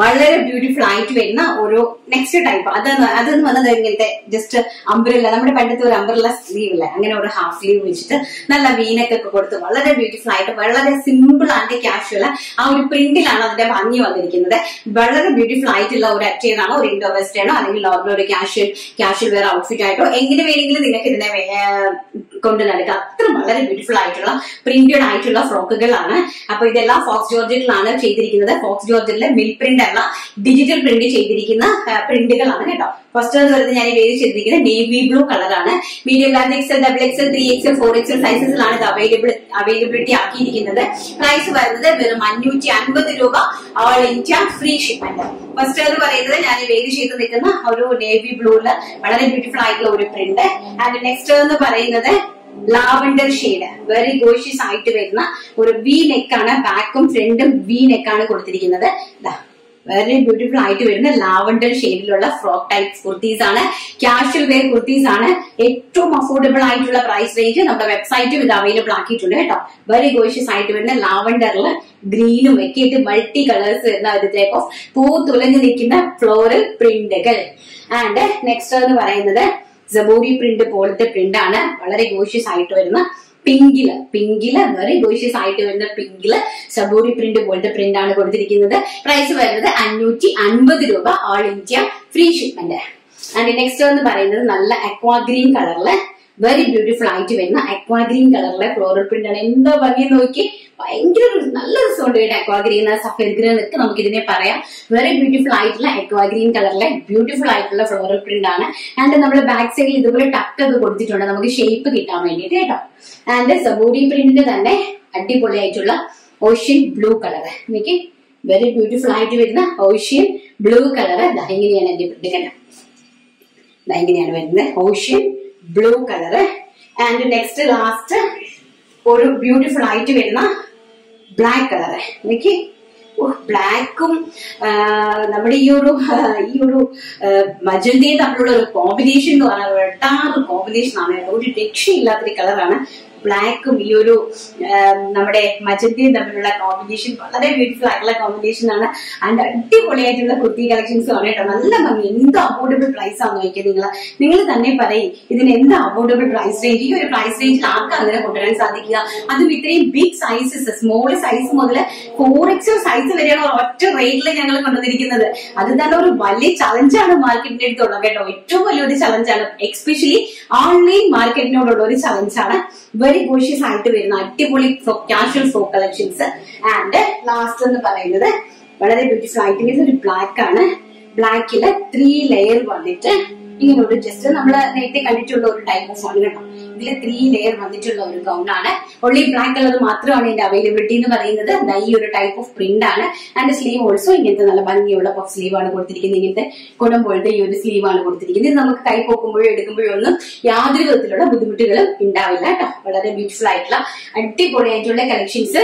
വളരെ ബ്യൂട്ടിഫുൾ ആയിട്ട് വരുന്ന ഒരു നെക്സ്റ്റ് ടൈപ്പ് അത് അതെന്ന് പറഞ്ഞത് ഇങ്ങനത്തെ ജസ്റ്റ് അംബ്രല്ല നമ്മുടെ പണ്ടത്തെ ഒരു അംബ്രല്ല സ്ലീവ് ഇല്ല അങ്ങനെ ഒരു ഹാഫ് സ്ലീവ് വെച്ചിട്ട് നല്ല വീനൊക്കെ കൊടുത്ത് വളരെ ബ്യൂട്ടിഫുൾ ആയിട്ട് വളരെ സിമ്പിൾ ആൻഡ് ക്യാഷ്വൽ ആ ഒരു പ്രിന്റിലാണ് അതിന്റെ ഭംഗി വന്നിരിക്കുന്നത്. വളരെ ബ്യൂട്ടിഫുൾ ആയിട്ടുള്ള ഒരു അറ്റേണാണോ ഒരു ഇൻഡോ വെസ്റ്റേണോ അല്ലെങ്കിൽ നോർമൽ ഒരു ക്യാഷ്വൽ ക്യാഷ്വൽ വെയർ ഔട്ട്ഫിറ്റ് ആയിട്ടോ? എങ്ങനെ വേണമെങ്കിലും നിങ്ങൾക്ക് ഇതിനെ കൊണ്ട് നടക്കുക അത്ര വളരെ ബ്യൂട്ടിഫുൾ ആയിട്ടുള്ള പ്രിന്റഡ് ആയിട്ടുള്ള ഫ്രോക്കുകളാണ്. അപ്പൊ ഇതെല്ലാം ഫോക്സ് ജോർജിലാണ് ചെയ്തിരിക്കുന്നത്. ഫോക്സ് ജോർജിലെ മിൽ പ്രിന്റ് അല്ല ഡിജിറ്റൽ പ്രിന്റ് ചെയ്തിരിക്കുന്ന പ്രിന്റുകളാണ് കേട്ടോ. ഫസ്റ്റ് എന്ന് പറയുന്നത് ഞാൻ വേദി ചെയ്തിരിക്കുന്നത് നേവി ബ്ലൂ കളറാണ് medium large XL double XL three XL four XL സൈസസിലാണ് ഇത് അവൈലബിൾ അവൈലബിലിറ്റി ആക്കിയിരിക്കുന്നത്. പ്രൈസ് വരുന്നത് വെറും അഞ്ഞൂറ്റി അൻപത് രൂപ all India free shipment first എന്ന് പറയുന്നത് ഞാൻ വേദി ചെയ്ത് നിൽക്കുന്ന ഒരു നേവി ബ്ലൂൽ വളരെ ബ്യൂട്ടിഫുൾ ആയിട്ടുള്ള ഒരു പ്രിന്റ് ആൻഡ് നെക്സ്റ്റ് എന്ന് പറയുന്നത് ലാവണ്ടർ ഷെയ്ഡ് വെരി ഗോഷ്യസ് ആയിട്ട് വരുന്ന ഒരു വി നെക്കാണ് ബാക്കും ഫ്രണ്ടും വി നെക്കാണ് കൊടുത്തിരിക്കുന്നത്. വെരി ബ്യൂട്ടിഫുൾ ആയിട്ട് വരുന്ന ലാവണ്ടർ ഷെയ്ഡിലുള്ള ഫ്രോക്ക് ടൈപ്പ് കുർത്തീസ് ആണ്. ക്യാഷ്വൽ വെയർ കുർത്തീസ് ആണ്. ഏറ്റവും അഫോർഡബിൾ ആയിട്ടുള്ള പ്രൈസ് റേഞ്ച് നമ്മുടെ വെബ്സൈറ്റും ഇത് അവൈലബിൾ ആക്കിയിട്ടുണ്ട് കേട്ടോ. വെരി ഗോഷ്യസ് ആയിട്ട് വരുന്ന ലാവണ്ടറിൽ ഗ്രീനും ഒക്കെ ആയിട്ട് മൾട്ടി കളേഴ്സ് വരുന്ന ഒരു ടൈപ്പ് ഓഫ് പൂ തുലഞ്ഞു നിൽക്കുന്ന ഫ്ലോറൽ പ്രിന്റുകൾ ആൻഡ് നെക്സ്റ്റ് എന്ന് പറയുന്നത് ജബോറി പ്രിന്റ് പോലത്തെ പ്രിന്റ് ആണ്. വളരെ ഗോഷ്യസ് ആയിട്ട് വരുന്ന പിങ്കിൽ. പിങ്കിൽ വെറി ഗോഷ്യസ് ആയിട്ട് വരുന്ന പിങ്കിൽ. സബൂറി പ്രിന്റ് പോലത്തെ പ്രിന്റ് ആണ് കൊടുത്തിരിക്കുന്നത്. പ്രൈസ് വരുന്നത് അഞ്ഞൂറ്റി അൻപത് രൂപ. All India free shipment and next എന്ന് പറയുന്നത് നല്ല അക്വാ ഗ്രീൻ കളറിൽ വെരി ബ്യൂട്ടിഫുൾ ആയിട്ട് വരുന്ന അക്വാ ഗ്രീൻ കളറിലെ ഫ്ലോറൽ പ്രിന്റ് ആണ്. എന്താ ഭംഗി നോക്കി. ഭയങ്കര നല്ല രസമുണ്ട് കേട്ടോ അക്വാ ഗ്രീൻ സഫേദ് ഗ്രീൻ എന്നൊക്കെ നമുക്ക് ഇതിനെ പറയാം. വെരി ബ്യൂട്ടിഫുൾ ആയിട്ടുള്ള അക്വാ ഗ്രീൻ കളറിലെ ബ്യൂട്ടിഫുൾ ആയിട്ടുള്ള ഫ്ലോറൽ പ്രിന്റ് ആണ്. ആൻഡ് നമ്മുടെ ബാക്ക് സൈഡിൽ ഇതുപോലെ ടക്ക് ഒക്കെ കൊടുത്തിട്ടുണ്ട്. നമുക്ക് ഷേപ്പ് കിട്ടാൻ വേണ്ടിയിട്ട് കേട്ടോ. ആൻഡ് സബോഡി പ്രിന്റിന്റെ തന്നെ അടിപൊളിയായിട്ടുള്ള ഓഷ്യൻ ബ്ലൂ കളർ എനിക്ക് വെരി ബ്യൂട്ടിഫുൾ ആയിട്ട് വരുന്ന ഓഷ്യൻ ബ്ലൂ കളർ ഇങ്ങനെയാണ് എന്റെ പ്രിന്റ് കണ്ടോ ഭയങ്കരയാണ് വരുന്നത്. Ocean blue colour and next last ഒരു ബ്യൂട്ടിഫുൾ ആയിട്ട് വരുന്ന ബ്ലാക്ക് കളറ് എനിക്ക് ബ്ലാക്കും നമ്മുടെ ഈ ഒരു ഈ ഒരു മജന്തയും തമ്മിലുള്ള ഒരു കോമ്പിനേഷൻ എന്ന് പറഞ്ഞാൽ വെട്ടാറ് കോമ്പിനേഷൻ ആണ്. ഒരു രക്ഷയില്ലാത്തൊരു കളറാണ് ബ്ലാക്കും ഈ ഒരു നമ്മുടെ മജന്തയും തമ്മിലുള്ള കോമ്പിനേഷൻ വളരെ ബ്യൂട്ടിഫുൾ ആയിട്ടുള്ള കോമ്പിനേഷൻ ആണ്. ആൻഡ് അടിപൊളിയായിട്ടുള്ള കുർത്തി കളക്ഷൻസ് ആണ് നല്ല ഭംഗി. എന്ത് അഫോർഡബിൾ പ്രൈസ് ആണെന്ന് നോക്കിയത് നിങ്ങൾ നിങ്ങൾ തന്നെ പറയും ഇതിന് എന്ത് അഫോർഡബിൾ പ്രൈസ് റേഞ്ച് ഈ ഒരു പ്രൈസ് റേഞ്ചിൽ ആർക്കും അങ്ങനെ കൊണ്ടുവരാൻ സാധിക്കുക? അതും ഇത്രയും ബിഗ് സൈസസ് സ്മോൾ സൈസ് മുതൽ ഫോർ എക്സ് സൈസ് വരെയാണ് ഒറ്റ റേറ്റിൽ ഞങ്ങൾ കൊണ്ടുവന്നിരിക്കുന്നത്. അത് തന്നെ ഒരു വലിയ ചലഞ്ചാണ് മാർക്കറ്റിന്റെ അടുത്തുള്ളത് കേട്ടോ. ഏറ്റവും വലിയൊരു ചലഞ്ചാണ് എക്സ്പെഷ്യലി ഓൺലൈൻ മാർക്കറ്റിനോടുള്ള ഒരു ചലഞ്ചാണ് വെരി ഗോഷ്യസ് ആയിട്ട് വരുന്ന അടിപൊളി കാഷ്വൽ ഫ്രോ കളക്ഷൻസ് ആൻഡ് ലാസ്റ്റ് എന്ന് പറയുന്നത് വളരെ ബ്യൂട്ടിഫുൾ ആയിട്ട് ഒരു ബ്ലാക്ക് ആണ്. ബ്ലാക്കിൽ ത്രീ ലെയർ വന്നിട്ട് ഇങ്ങനെ ഒരു ജസ്റ്റ് നമ്മൾ നേരത്തെ കണ്ടിട്ടുള്ള ഒരു ടൈപ്പ് ഓഫ് ആണ് കേട്ടോ. ഇതിൽ ത്രീ ലെയർ വന്നിട്ടുള്ള ഒരു ഗൗൺ ആണ്. ഓൺലി ബ്ലാക്ക് കളർ മാത്രമാണ് ഇതിന്റെ അവൈലബിലിറ്റി എന്ന് പറയുന്നത്. ഈ ഒരു ടൈപ്പ് ഓഫ് പ്രിന്റ് ആണ്. ആൻഡ് സ്ലീവ് ഓൾസോ ഇങ്ങനത്തെ നല്ല ഭംഗിയുള്ള പഫ് സ്ലീവ് ആണ് കൊടുത്തിരിക്കുന്നത്. ഇങ്ങനത്തെ കുടം പോലത്തെ ഈ ഒരു സ്ലീവ് ആണ് കൊടുത്തിരിക്കുന്നത്. ഇത് നമുക്ക് കൈ പോക്കുമ്പോഴും എടുക്കുമ്പോഴും ഒന്നും യാതൊരു വിധത്തിലുള്ള ബുദ്ധിമുട്ടുകളും ഉണ്ടാവില്ല കേട്ടോ. വളരെ ബ്യൂട്ടിഫുൾ ആയിട്ടുള്ള അടിപൊളിയായിട്ടുള്ള കളക്ഷൻസ്